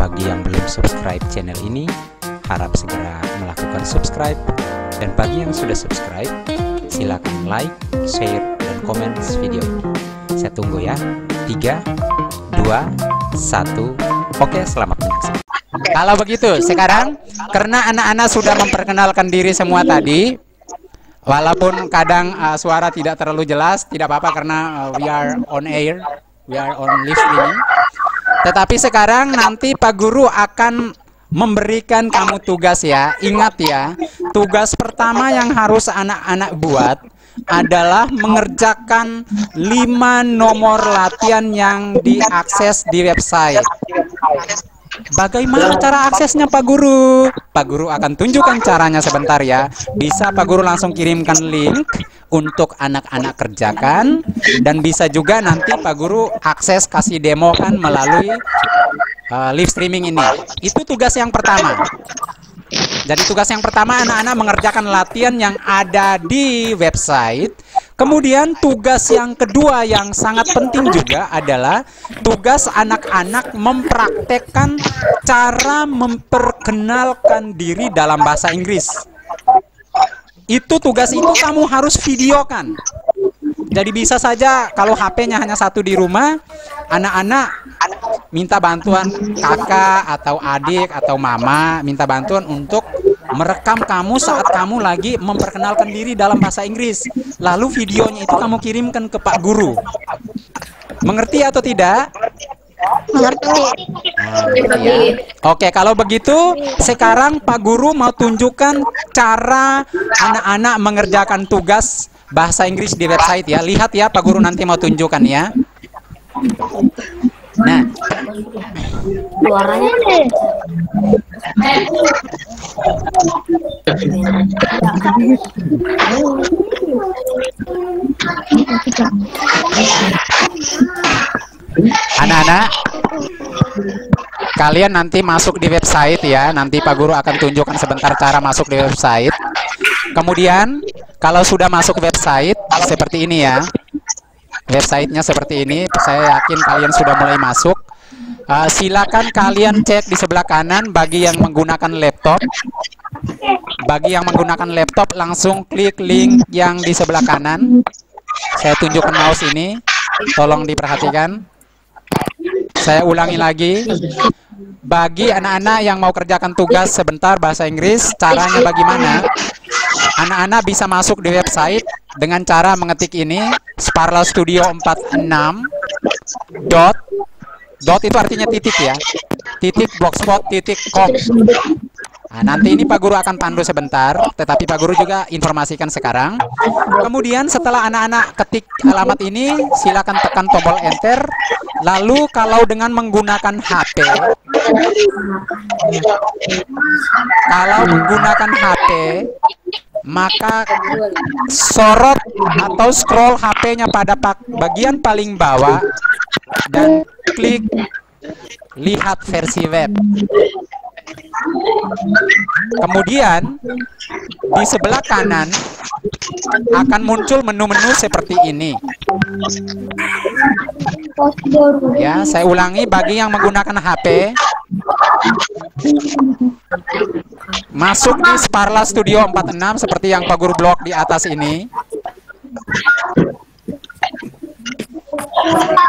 bagi yang belum subscribe channel ini, harap segera melakukan subscribe. Dan bagi yang sudah subscribe, silakan like, share, dan komen video ini. Saya tunggu ya. 3, 2, 1. Oke, selamat menyaksikan. Kalau begitu, sekarang karena anak-anak sudah memperkenalkan diri semua tadi, walaupun kadang uh, suara tidak terlalu jelas, tidak apa-apa karena uh, we are on air, we are on live streaming. Tetapi sekarang nanti Pak Guru akan memberikan kamu tugas ya. Ingat ya, tugas pertama yang harus anak-anak buat adalah mengerjakan lima nomor latihan yang diakses di website. Bagaimana cara aksesnya Pak Guru? Pak Guru akan tunjukkan caranya sebentar ya. Bisa Pak Guru langsung kirimkan link untuk anak-anak kerjakan dan bisa juga nanti Pak Guru akses kasih demo kan melalui uh, live streaming ini. Itu tugas yang pertama. Jadi tugas yang pertama anak-anak mengerjakan latihan yang ada di website Kemudian tugas yang kedua yang sangat penting juga adalah tugas anak-anak mempraktekkan cara memperkenalkan diri dalam bahasa Inggris. Itu tugas itu kamu harus videokan. Jadi bisa saja kalau HP-nya hanya satu di rumah, anak-anak minta bantuan kakak atau adik atau mama minta bantuan untuk merekam kamu saat kamu lagi memperkenalkan diri dalam bahasa Inggris. Lalu videonya itu kamu kirimkan ke Pak Guru. Mengerti atau tidak? Mengerti. Ya. Oke, kalau begitu sekarang Pak Guru mau tunjukkan cara anak-anak mengerjakan tugas bahasa Inggris di website ya. Lihat ya Pak Guru nanti mau tunjukkan ya. Nah, Suaranya Anak-anak, kalian nanti masuk di website ya. Nanti Pak Guru akan tunjukkan sebentar cara masuk di website. Kemudian, kalau sudah masuk website seperti ini ya. Websitenya seperti ini. Saya yakin kalian sudah mulai masuk. Uh, silakan kalian cek di sebelah kanan bagi yang menggunakan laptop. Bagi yang menggunakan laptop langsung klik link yang di sebelah kanan. Saya tunjukkan mouse ini. Tolong diperhatikan. Saya ulangi lagi. Bagi anak-anak yang mau kerjakan tugas sebentar bahasa Inggris, caranya bagaimana? Anak-anak bisa masuk di website dengan cara mengetik ini Sparla Studio 46 dot dot itu artinya titik ya titik blogspot titik com Nah, nanti ini Pak Guru akan pandu sebentar, tetapi Pak Guru juga informasikan sekarang. Kemudian setelah anak-anak ketik alamat ini, silakan tekan tombol enter. Lalu kalau dengan menggunakan HP, kalau menggunakan HP, maka sorot atau scroll HP-nya pada bagian paling bawah dan klik lihat versi web. Kemudian di sebelah kanan akan muncul menu-menu seperti ini. Ya, saya ulangi bagi yang menggunakan HP masuk di Sparla Studio 46 seperti yang Pak Guru blog di atas ini.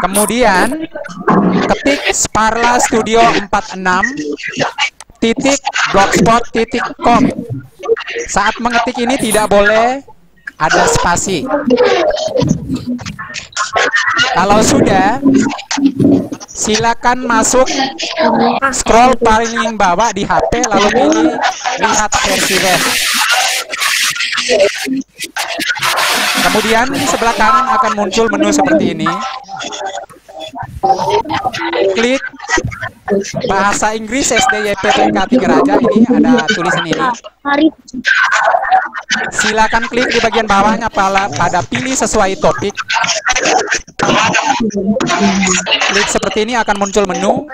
Kemudian ketik Sparla Studio 46 titik blogspot titik com. Saat mengetik ini tidak boleh ada spasi kalau sudah silakan masuk. Scroll paling bawah di HP lalu pilih lihat versi web. Kemudian di sebelah kanan akan muncul menu seperti ini. Klik bahasa Inggris SDYP PK Raja. Ini ada tulisan ini silakan klik di bagian bawahnya pada, pada pilih sesuai topik. Klik seperti ini akan muncul menu